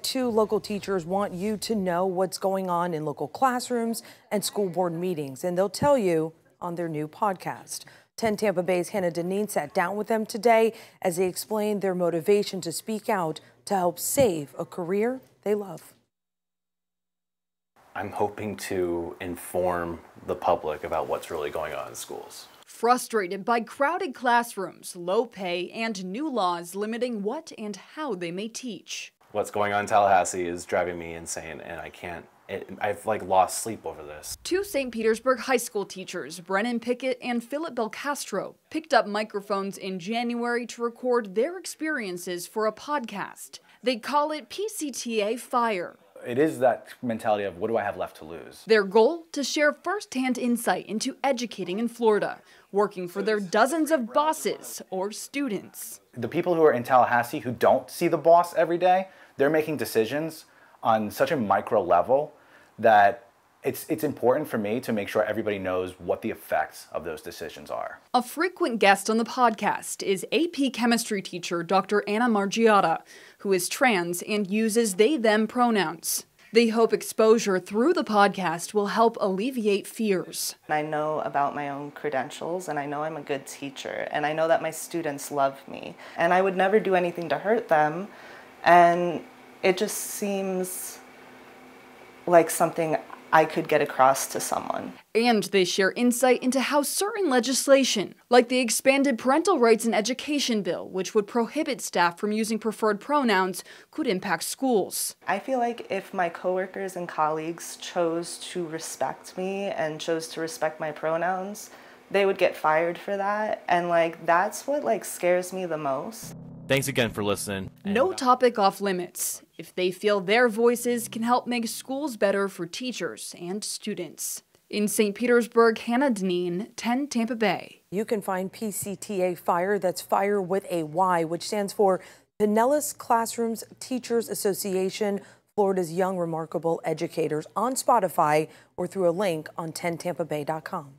Two local teachers want you to know what's going on in local classrooms and school board meetings, and they'll tell you on their new podcast. 10 Tampa Bay's Hannah Deneen sat down with them today as they explained their motivation to speak out to help save a career they love. I'm hoping to inform the public about what's really going on in schools. Frustrated by crowded classrooms, low pay, and new laws limiting what and how they may teach. What's going on in Tallahassee is driving me insane, and I can't. It, I've like lost sleep over this. Two St. Petersburg high school teachers, Brennan Pickett and Philip Belcastro, picked up microphones in January to record their experiences for a podcast. They call it PCTA FYRE it is that mentality of what do I have left to lose? Their goal to share firsthand insight into educating in Florida, working for their dozens of bosses or students. The people who are in Tallahassee who don't see the boss every day, they're making decisions on such a micro level that it's, it's important for me to make sure everybody knows what the effects of those decisions are. A frequent guest on the podcast is AP chemistry teacher Dr. Anna Margiotta, who is trans and uses they them pronouns. They hope exposure through the podcast will help alleviate fears. I know about my own credentials and I know I'm a good teacher and I know that my students love me and I would never do anything to hurt them and it just seems like something I could get across to someone. And they share insight into how certain legislation, like the expanded parental rights and education bill, which would prohibit staff from using preferred pronouns, could impact schools. I feel like if my coworkers and colleagues chose to respect me and chose to respect my pronouns, they would get fired for that and like that's what like scares me the most. Thanks again for listening. No uh, topic off limits if they feel their voices can help make schools better for teachers and students. In St. Petersburg, Hannah Deneen, 10 Tampa Bay. You can find PCTA FYRE, that's FYRE with a Y, which stands for Pinellas Classrooms Teachers Association, Florida's Young Remarkable Educators, on Spotify or through a link on 10tampabay.com.